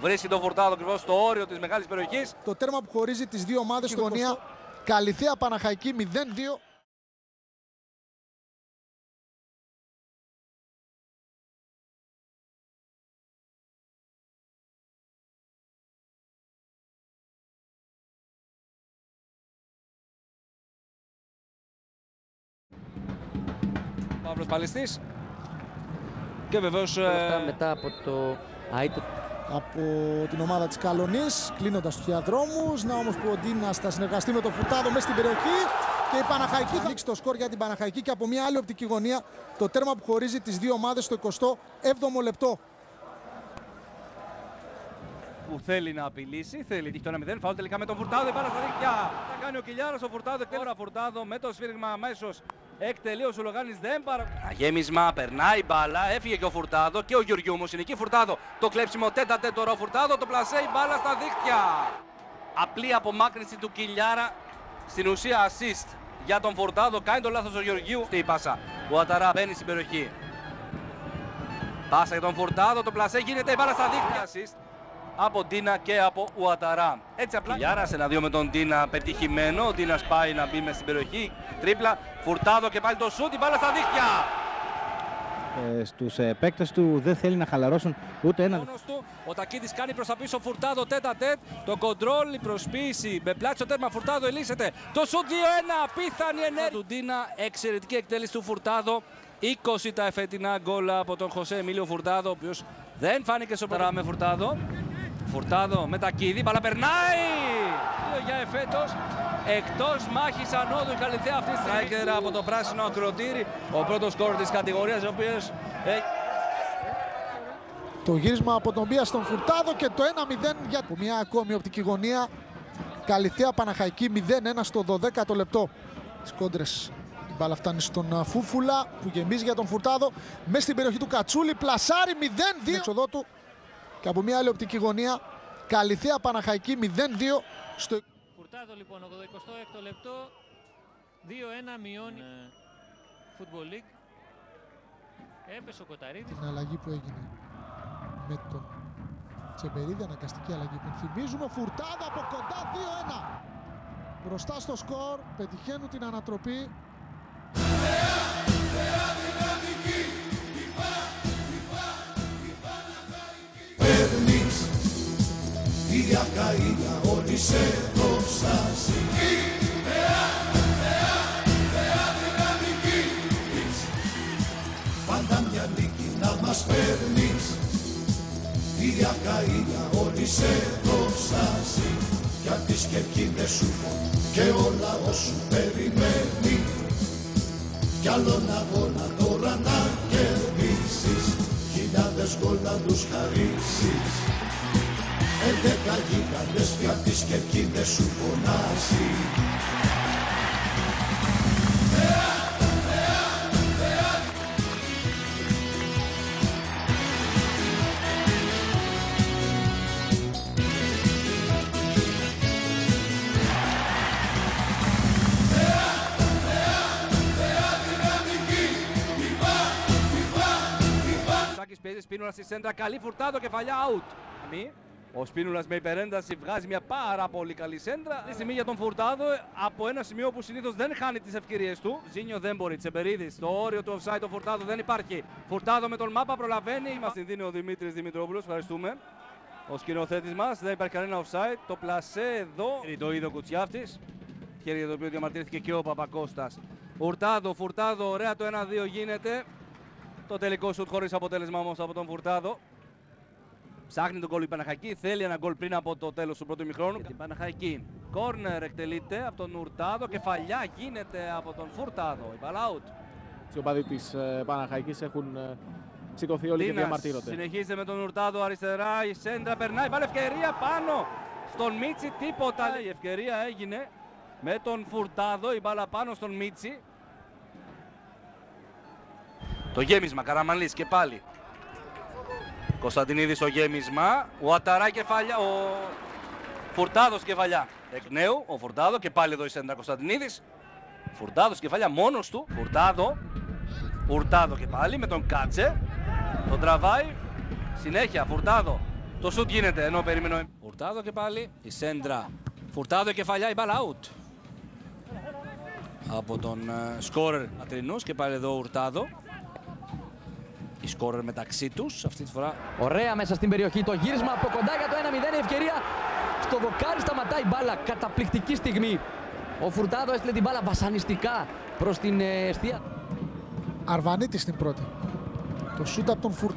Βρίσκει τον Φουρτάδο ακριβώς στο όριο της μεγάλης περιοχής. Το τέρμα που χωρίζει τις δύο ομάδες στο γωνία. Καλυθέα Παναχαϊκή 0-2. Παύλος Παλαιστής. Και βεβαίως... Αυτά ε, μετά από το Άιτο από την ομάδα της Καλονής, κλείνοντας τους διαδρόμους. Να όμως που ο Ντίνας θα συνεργαστεί με τον Φουρτάδο μέσα στην περιοχή και η Παναχαϊκή θα ανοίξει το σκορ για την Παναχαϊκή και από μια άλλη οπτική γωνία το τέρμα που χωρίζει τις δύο ομάδες στο 27ο λεπτό. που θέλει να απειλήσει. Θέλει τύχει το 1-0. Φάουλ τελικά με τον Φουρτάδο. Η μπάλα στα δίχτυα. Θα κάνει ο Κιλιάρα ο Φουρτάδο. Τώρα Φουρτάδο με το σφύριγμα αμέσως. Εκτελεί ο Σουλογάνη. Δεν παρα. Γέμισμα. Περνάει η μπάλα. Έφυγε και ο Φουρτάδο και ο Γεωργιού όμω είναι εκεί. Φουρτάδο. Το κλέψιμο τέτα τέτορο ο Φουρτάδο. Το πλασέ η μπάλα στα δίχτυα. Απλή απομάκρυνση του Κιλιάρα. Στην ουσία assist για τον Φουρτάδο. Κάνει το λάθος ο Γεωργιού. Τι πάσα. Ο Αταρά μπαίνει στην περιοχή. Πάσα για τον Φουρτάδο. Το πλασέ γίνεται η μπάλα στα δίχτυα. Assist από Ντίνα και από Ουαταρά. Έτσι απλά. Γιάρα ένα δύο με τον Ντίνα πετυχημένο. Ο Ντίνας πάει να μπει μέσα στην περιοχή. Τρίπλα. Φουρτάδο και πάλι το σούτ. Η μπάλα στα δίχτυα. ε, στους ε, παίκτες του δεν θέλει να χαλαρώσουν ούτε ένα Μόνος του. Ο Τακίδης κάνει προς τα πίσω Φουρτάδο τέτα τέτ. Το κοντρόλ, η προσποίηση. Με πλάτη στο τέρμα Φουρτάδο ελίσσεται. Το σούτ 2-1. Πίθανη ενέργεια του Ντίνα. Εξαιρετική εκτέλεση του Φουρτάδο. 20 τα εφετινά γκολ από τον Χωσέ Εμίλιο Φουρτάδο, ο οποίος δεν φάνηκε στο πράγμα με Φουρτάδο. Φουρτάδο με Τακίδη, μπαλά περνάει! Δύο για εφέτος. Εκτός μάχης ανώδου η Καλυθέα αυτή τη στιγμή. από το πράσινο ακροτήρι. Ο πρώτος σκόρ της κατηγορίας, ο οποίος έχει Το γύρισμα από τον Μπία στον Φουρτάδο και το 1-0 για από μια ακόμη οπτική γωνία. Καλυθέα Παναχαϊκή 0-1 στο 12ο λεπτό. Τις κόντρες. Η μπάλα φτάνει στον α, Φούφουλα που γεμίζει για τον Φουρτάδο. Μέσα στην περιοχή του Κατσούλη. Πλασάρι 0-2. Εξοδό του. Και από μια άλλη οπτική γωνία. Καλυθέα Παναχαϊκή 0-2 στο Φουρτάδο λοιπόν, 86ο λεπτό, 2-1 μειώνει Football League. Έπεσε ο Κοταρίδης. την αλλαγή που έγινε με τον Τσεμπερίδη, αναγκαστική αλλαγή που θυμίζουμε. Φουρτάδο από κοντά 2-1. Μπροστά στο σκορ, πετυχαίνουν την ανατροπή. Η ακαΐδα όλη σε προστάση Πάντα μια νίκη να μας παίρνεις η ακαΐδα όλη σε προστάση για τις κερκίδες σου και ο λαός σου περιμένει κι άλλον αγώνα τώρα να κερδίσεις. Χιλιάδες γκολ να τους χαρίσεις Έντεκα γίγαντες πια τις κερκίδες σου φωνάζει Σάκης παίζει Σπίνουλα στη σέντρα. Καλή φουρτάδο, κεφαλιά out. Μη. Ο Σπίνουλας με υπερένταση βγάζει μια πάρα πολύ καλή σέντρα. Αυτή τη στιγμή για τον Φουρτάδο από ένα σημείο που συνήθως δεν χάνει τις ευκαιρίες του. Ζήνιο δεν μπορεί. Τσεμπερίδης στο όριο του offside. Ο Φουρτάδο δεν υπάρχει. Φουρτάδο με τον μάπα προλαβαίνει. Μας την δίνει ο Δημήτρης Δημητρόπουλος. Ευχαριστούμε. Ο σκηνοθέτης μας δεν υπάρχει κανένα offside. Το πλασέ εδώ. Το είδε ο Κουτσιάφτης. Χέρι για το οποίο διαμαρτυρήθηκε και ο Παπακώστας. Φουρτάδο, Φουρτάδο, ωραία το 1-2 γίνεται. Το τελικό σουτ χωρίς αποτέλεσμα όμως από τον Φουρτάδο. Ψάχνει τον γκολ η Παναχαϊκή, θέλει ένα γκολ πριν από το τέλος του πρώτου ημιχρόνου. Για την Παναχαϊκή. Κόρνερ εκτελείται από τον Ουρτάδο, κεφαλιά γίνεται από τον Φουρτάδο. Η μπαλά out. Οι οπαδοί της ε, Παναχαϊκής έχουν ε, σηκωθεί όλοι και Τίνας διαμαρτύρονται. συνεχίζεται με τον Ουρτάδο αριστερά, η σέντρα περνάει, πάλι ευκαιρία πάνω στον Μίτσι, τίποτα. Η ευκαιρία έγινε με τον Φουρτάδο, η μπάλα πάνω στον Μίτσι. Το γέμισμα, Καραμανλής και πάλι. Κωνσταντινίδης στο γέμισμα, ο Αταρά κεφαλιά, ο Φουρτάδος κεφαλιά. Εκ νέου, ο Φουρτάδο και πάλι εδώ η σέντρα Κωνσταντινίδης. Φουρτάδος κεφαλιά μόνος του, Φουρτάδο, Φουρτάδο και πάλι με τον Κάτσε. Τον τραβάει. Συνέχεια Φουρτάδο. Το σουτ γίνεται ενώ περιμένω. Φουρτάδο και πάλι. Η σέντρα. Φουρτάδο κεφαλιά η μπάλα out. Από τον ε, σκόρερ Ατρινούς και πάλι εδώ ο Ουρτάδο. Οι σκόρερ μεταξύ τους αυτή τη φορά. Ωραία μέσα στην περιοχή. Το γύρισμα από κοντά για το 1-0. Η ευκαιρία στο δοκάρι σταματάει η μπάλα. Καταπληκτική στιγμή. Ο Φουρτάδο έστειλε την μπάλα βασανιστικά προς την ε, αιστεία. Αρβανίτης στην πρώτη. Το σούτ από τον Φουρ...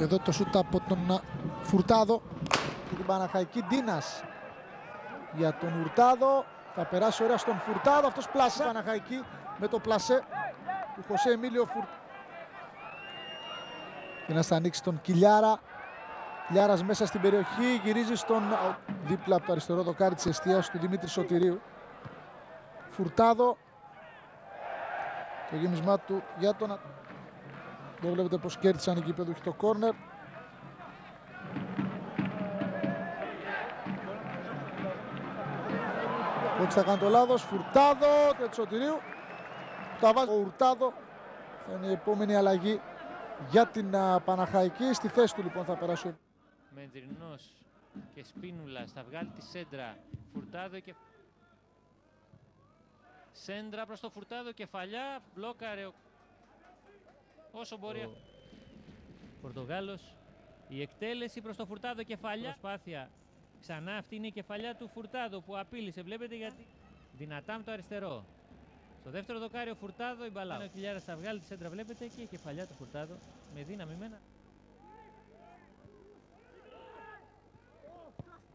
Εδώ το σούτ από τον α, Φουρτάδο. Και την Παναχαϊκή Ντίνας. Για τον Ουρτάδο. Θα περάσει ωραία στον Φουρτάδο. Αυτός πλάσε. Παναχαϊκή με το πλασέ του Χωσέ Εμίλιο Φουρ... Και να θα ανοίξει τον Κιλιάρα. Κιλιάρας μέσα στην περιοχή. Γυρίζει στον α, δίπλα από το αριστερό δοκάρι της εστίας του Δημήτρη Σωτηρίου. Φουρτάδο. Το γέμισμά του για τον... Εδώ βλέπετε πως κέρδισαν οι γήπεδουχοι το κόρνερ. Κότσι θα κάνει το λάθος. Φουρτάδο του Σωτηρίου. Τα βάζει ο Ουρτάδο. Θα είναι η επόμενη αλλαγή για την α, Παναχαϊκή. Στη θέση του λοιπόν θα περάσει ο Μεντρινός και Σπίνουλας θα βγάλει τη σέντρα. Φουρτάδο και... Σέντρα προς το Φουρτάδο, κεφαλιά, μπλόκαρε ο... όσο μπορεί. Ο Πορτογάλος, η εκτέλεση προς το Φουρτάδο, κεφαλιά. Προσπάθεια, ξανά αυτή είναι η κεφαλιά του Φουρτάδο που απείλησε, βλέπετε γιατί. Δυνατά με το αριστερό. Στο δεύτερο δοκάρι ο Φουρτάδο, η μπαλά. Ο Κιλιάρας θα βγάλει τη σέντρα, βλέπετε και η κεφαλιά του Φουρτάδο με δύναμη μένα.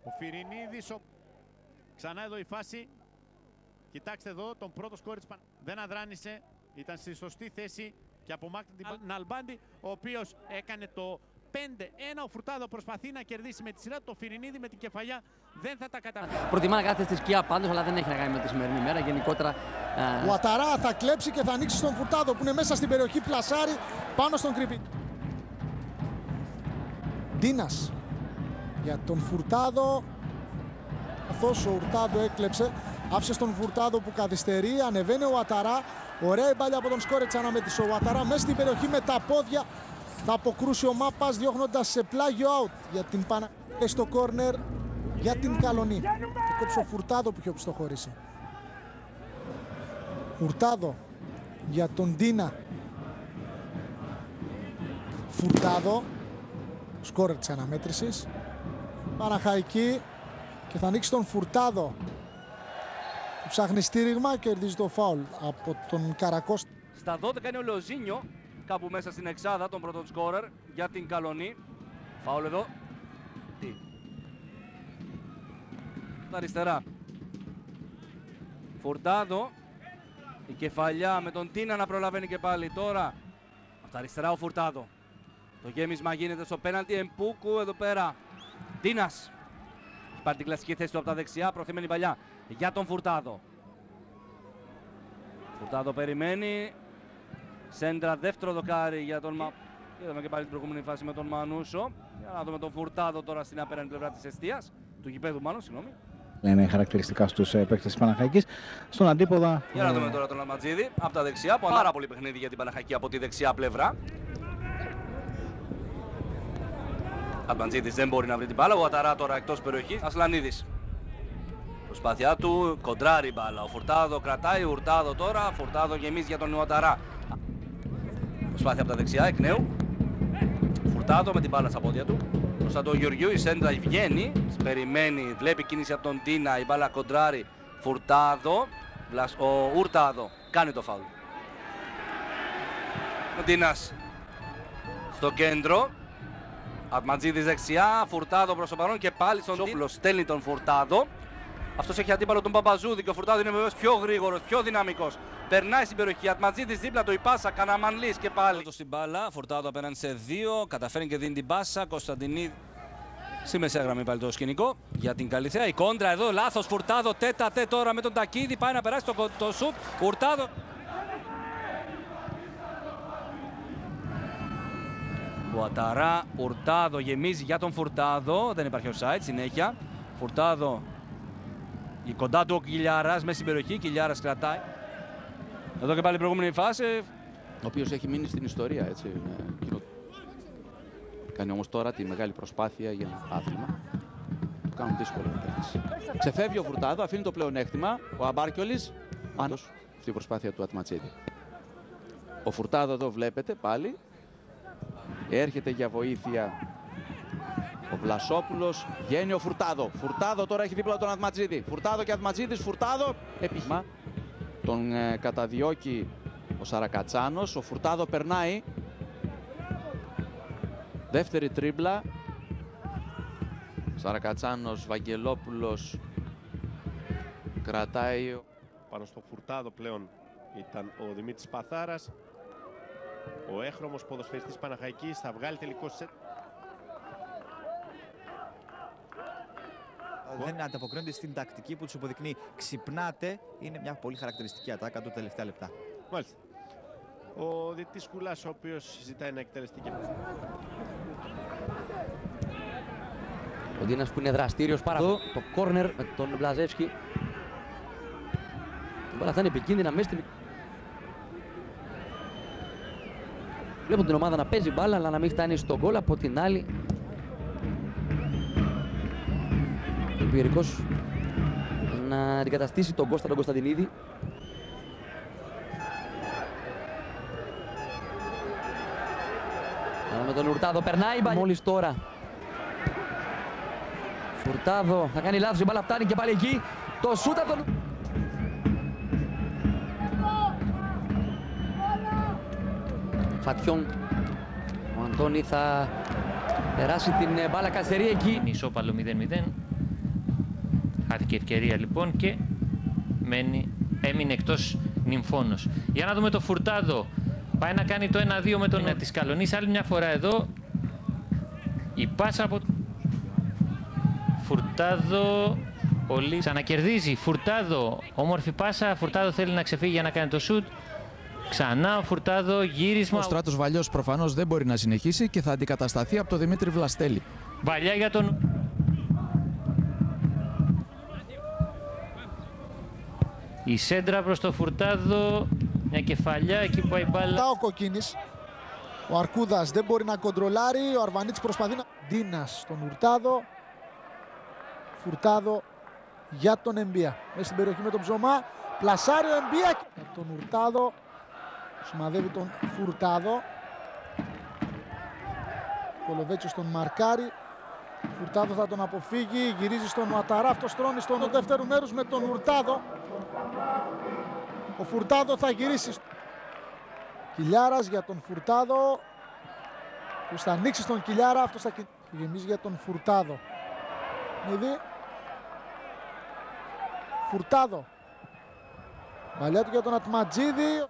Ο Φιρινίδης, ο... ξανά εδώ η φάση. Κοιτάξτε εδώ τον πρώτο σκόρ της Παν... Δεν αδράνησε, ήταν στη σωστή θέση και απομάκρυνε την μπάλα. Ναλμπάντη, ο οποίος έκανε το 5-1. Ο Φουρτάδο προσπαθεί να κερδίσει με τη σειρά. Το Φιρινίδη με την κεφαλιά δεν θα τα καταφέρει. Προτιμά να κάθεται στη σκιά πάντως, αλλά δεν έχει να κάνει με τη σημερινή μέρα. Γενικότερα ε, Ο Αταρά θα κλέψει και θα ανοίξει στον Φουρτάδο που είναι μέσα στην περιοχή πλασάρι πάνω στον Κρυπή. Ντίνας για τον Φουρτάδο. Καθώς ο Ουρτάδο έκλεψε, άφησε στον Φουρτάδο που καθυστερεί, ανεβαίνει ο Αταρά. Ωραία η μπάλια από τον Σκόρετς αναμέτρησε ο Αταρά μέσα στην περιοχή με τα πόδια. Θα αποκρούσει ο Μάπας διώχνοντας σε πλάγιο out για την Πανα... και στο κόρνερ για την Καλονή. Θα κόψει ο Φουρτάδο που είχε οπισθοχωρήσει. Φουρτάδο για τον Ντίνα. Φουρτάδο. Σκόρερ της αναμέτρησης. Παναχαϊκή και θα ανοίξει τον Φουρτάδο. Που ψάχνει στήριγμα και κερδίζει το φάουλ από τον Καρακώσ. Στα 12 είναι ο Λεοζίνιο, κάπου μέσα στην εξάδα των πρώτων σκόρερ για την Καλονή. Φάουλ εδώ. Τι; Στα αριστερά. Φουρτάδο. Η κεφαλιά με τον Τίνα να προλαβαίνει και πάλι τώρα. Από τα αριστερά ο Φουρτάδο. Το γέμισμα γίνεται στο πέναλτι. Εμπούκου εδώ πέρα. Τίνας. Έχει πάρει την κλασική θέση του από τα δεξιά. Προθυμένη παλιά για τον Φουρτάδο. Φουρτάδο περιμένει. Σέντρα δεύτερο δοκάρι για τον Μα... Είδαμε και πάλι την προηγούμενη φάση με τον Μανούσο. Για να δούμε τον Φουρτάδο τώρα στην απέναντι πλευρά της εστίας. Του γηπέδου μάλλον, συγγνώμη. Λένε χαρακτηριστικά στους παίκτες της Παναχαϊκής. Στον αντίποδα. Για να δούμε τώρα τον Ατματζίδη από τα δεξιά. Που πάρα πολύ παιχνίδι για την Παναχαϊκή από τη δεξιά πλευρά. Ατματζίδης δεν μπορεί να βρει την μπάλα. Ο Αταρά τώρα εκτός περιοχής. Ασλανίδης. Προσπάθειά του, κοντράρει η μπάλα. Ο Φουρτάδο κρατάει, Ουρτάδο τώρα. Φουρτάδο γεμίζει για τον Ιωαταρά. Προσπάθεια από τα δεξιά, εκ νέου. Φουρτάδο με την μπάλα στα πόδια του. Προς τον Γεωργιού η Σέντρα βγαίνει. Περιμένει, βλέπει κίνηση από τον Τίνα. Η μπάλα κοντράρει. Φουρτάδο. Βλασ- Ο Ουρτάδο κάνει το φάουλ. Ο Τίνας στο κέντρο. Ατματζίδης δεξιά, Φουρτάδο προς το παρόν και πάλι στον Τζόπουλο στέλνει τον Φουρτάδο. Αυτός έχει αντίπαλο τον Παπαζούδη και ο Φουρτάδο είναι βεβαίως πιο γρήγορος, πιο δυναμικός. Περνάει στην περιοχή, Ατματζίδης δίπλα του η πάσα, Καναμανλής και πάλι. Το στην μπάλα, Φουρτάδο απέναντι σε δύο, καταφέρνει και δίνει την πάσα, Κωνσταντινίδη Στη μεσαία γραμμή πάλι το σκηνικό για την Καλυθέα. Η κόντρα εδώ, λάθος Φουρτάδο, τέτα τε τώρα με τον Τακίδη. Πάει να περάσει το, κο- το σουτ. Φουρτάδο. Μπουαταρά, Ουρτάδο γεμίζει για τον Φουρτάδο. Δεν υπάρχει offside, συνέχεια. Φουρτάδο, η κοντά του ο Κιλιάρας μέσα στην περιοχή. Κιλιάρας κρατάει. Εδώ και πάλι η προηγούμενη φάση. ο οποίος έχει μείνει στην ιστορία, έτσι. με κοινο- Κάνει όμως τώρα τη μεγάλη προσπάθεια για ένα άθλημα. Του κάνουν δύσκολο οι παίκτες. Ξεφεύγει ο Φουρτάδο, αφήνει το πλεονέκτημα. Ο Αμπάρκιολης, πάνω στη προσπάθεια του Ατματσίδη. Ο Φουρτάδο εδώ βλέπετε πάλι. Έρχεται για βοήθεια ο Βλασόπουλος. Βγαίνει ο Φουρτάδο. Φουρτάδο τώρα έχει δίπλα τον Ατματζίδη. Φουρτάδο και Ατματζίδης. Φουρτάδο. Επιχείρημα. Τον ε, καταδιώκει ο Σαρακατσάνος. Ο Φουρτάδο περνάει. Δεύτερη τρίμπλα. Σαρακατσάνος, Βαγγελόπουλος κρατάει. Πάνω στο Φουρτάδο πλέον ήταν ο Δημήτρης Παθάρας. Ο έχρωμος ποδοσφαιριστής Παναχαϊκής θα βγάλει τελικό σετ. Δεν ανταποκρίνονται στην τακτική που τους υποδεικνύει. Ξυπνάτε είναι μια πολύ χαρακτηριστική ατάκα του τελευταία λεπτά. Μάλιστα. Ο διετής Κουλάς, ο οποίος ζητάει να εκτελεστεί και... Ο Ντίνας που είναι δραστήριος πάρα πολύ. Το κόρνερ με τον Μπλαζεύσκι. Η μπάλα θα είναι επικίνδυνα μέσα στη... Βλέπω την ομάδα να παίζει μπάλα αλλά να μην φτάνει στον γκολ από την άλλη. Ο Πιερικός να αντικαταστήσει τον Κώστα τον Κωνσταντινίδη. Αλλά με τον Ουρτάδο περνάει μπαλιά. Μόλις τώρα. Φουρτάδο θα κάνει λάθος, η μπάλα φτάνει και πάλι εκεί. Το σούτ από τον... Φατιόν. Ο Αντώνη θα περάσει την ε, μπάλα καθυστερή εκεί. Ισόπαλο 0-0. Χάθηκε ευκαιρία λοιπόν και μένει, έμεινε εκτός νυμφώνος. Για να δούμε το Φουρτάδο. Πάει να κάνει το 1-2 με τον της Καλονής. Άλλη μια φορά εδώ. Η πάσα από... Φουρτάδο. Πολύ ξανακερδίζει. Φουρτάδο. Όμορφη πάσα. Φουρτάδο θέλει να ξεφύγει για να κάνει το σουτ. Ξανά ο Φουρτάδο. Γύρισμα. Ο Στράτος Βαλιός προφανώς δεν μπορεί να συνεχίσει και θα αντικατασταθεί από τον Δημήτρη Βλαστέλη. Βαλιά για τον Η σέντρα προς το Φουρτάδο, μια κεφαλιά εκεί που πάει μπάλα. Ο Κοκκίνης, ο Αρκούδας δεν μπορεί να κοντρολάρει, ο Αρβανίτης προσπαθεί να... Ντίνας στον Ουρτάδο, Φουρτάδο για τον Εμπία. Μέσα στην περιοχή με τον Ψωμά, πλασάρει ο Εμπία για τον Ουρτάδο, σημαδεύει τον Φουρτάδο. Κολοβέτσιος τον μαρκάρει, Φουρτάδο θα τον αποφύγει, γυρίζει στον Ματαρά, αυτός στρώνει στον δεύτερο μέρους με τον Ουρτάδο. Ο Φουρτάδο θα γυρίσει. Κιλιάρας για τον Φουρτάδο. Που θα ανοίξει στον Κιλιάρα, αυτός θα γεμίζει για τον Φουρτάδο. Μηδί. Φουρτάδο. Μαλλιά του για τον Ατματζίδη.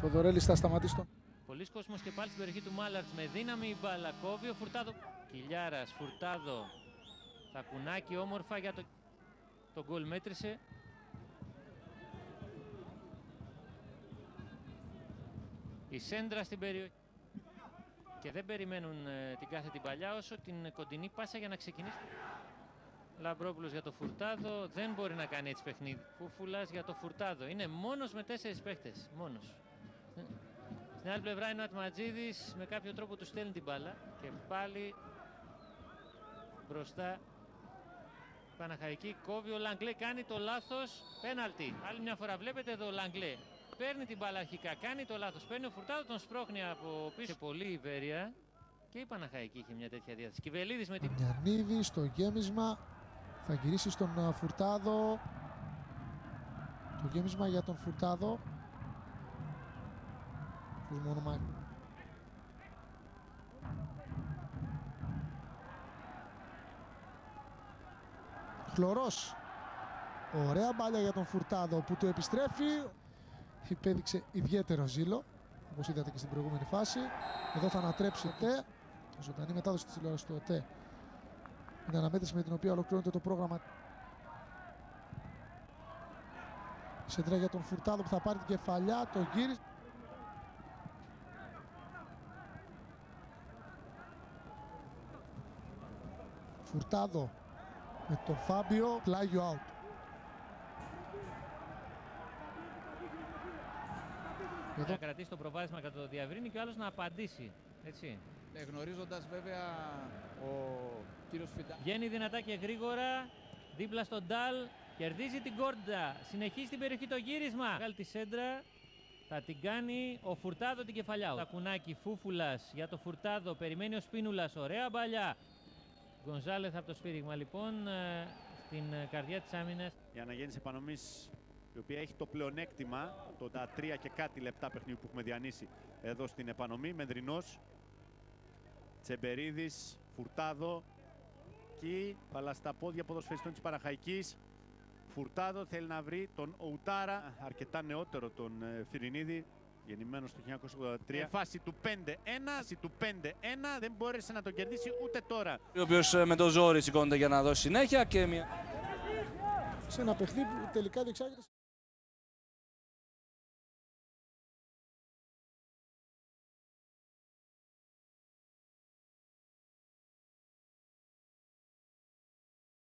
Θοδωρέλης θα σταματήσει τον... Πολλοί κόσμος και πάλι στην περιοχή του Μάλαρτς με δύναμη η μπάλα κόβει ο Φουρτάδο. Κιλιάρας, Φουρτάδο. Θα κουνάκι όμορφα για το, το γκολ μέτρησε. Η σέντρα στην περιοχή. Και δεν περιμένουν ε, την κάθε την παλιά όσο την κοντινή πάσα για να ξεκινήσει. Λαμπρόπουλος για το Φουρτάδο. Δεν μπορεί να κάνει έτσι παιχνίδι. Φούφουλας για το Φουρτάδο. Είναι μόνος με τέσσερις παίχτες. Μόνος. Στην άλλη πλευρά είναι ο Ατματζίδης. Με κάποιο τρόπο του στέλνει την μπάλα. Και πάλι μπροστά Παναχαϊκή κόβει ο Λαγκλέ, κάνει το λάθος, πέναλτι. Άλλη μια φορά βλέπετε εδώ ο Λαγκλέ. Παίρνει την μπάλα αρχικά, κάνει το λάθος, παίρνει ο Φουρτάδο, τον σπρώχνει από πίσω. Πολύ υπέρεια και η Παναχαϊκή είχε μια τέτοια διάθεση. Κιβελίδης με την... Γιαννίδη στο γέμισμα, θα γυρίσει στον Φουρτάδο. Το γέμισμα για τον Φουρτάδο. Μόνο Χλωρός. Ωραία μπάλια για τον Φουρτάδο που του επιστρέφει. Υπέδειξε ιδιαίτερο ζήλο, όπως είδατε και στην προηγούμενη φάση. Εδώ θα ανατρέψει ο ΤΕ. Ζωντανή μετάδοση της τηλεόρασης του ΟΤΕ. Είναι αναμέτρηση με την οποία ολοκληρώνεται το πρόγραμμα. Σεντρά για τον Φουρτάδο που θα πάρει την κεφαλιά, το γύρισε. Φουρτάδο με τον Φάμπιο, πλάγιο out. Εδώ. Να κρατήσει το προβάδισμα κατά το διαβρύνει και ο άλλος να απαντήσει. Έτσι. Ε, γνωρίζοντας βέβαια ο κύριος Φιντά. Βγαίνει δυνατά και γρήγορα, δίπλα στον Ντάλ, κερδίζει την κόρντα, συνεχίζει την περιοχή το γύρισμα. Βγάλει τη σέντρα, θα την κάνει ο Φουρτάδο την κεφαλιά. Τακουνάκι Φούφουλας για το Φουρτάδο, περιμένει ο Σπίνουλας, ωραία μπαλιά. Γκονζάλεθ από το σφύριγμα λοιπόν, ε, στην ε, καρδιά της άμυνας. Η αναγέννηση επανομής η οποία έχει το πλεονέκτημα το τα τρία και κάτι λεπτά παιχνίδι που έχουμε διανύσει εδώ στην επανομή. Μενδρινός, Τσεμπερίδης, Φουρτάδο και παλα στα πόδια ποδοσφαιριστών της Παραχαϊκής. Φουρτάδο θέλει να βρει τον Ουτάρα, αρκετά νεότερο τον ε, Φιρινίδη, γεννημένος το 1983. Ε, φάση του 5-1, φάση του 5-1, δεν μπόρεσε να τον κερδίσει ούτε τώρα. Ο οποίος με το ζόρι σηκώνεται για να δώσει συνέχεια και μια. Σε ένα παιχνίδι που τελικά διεξάγεται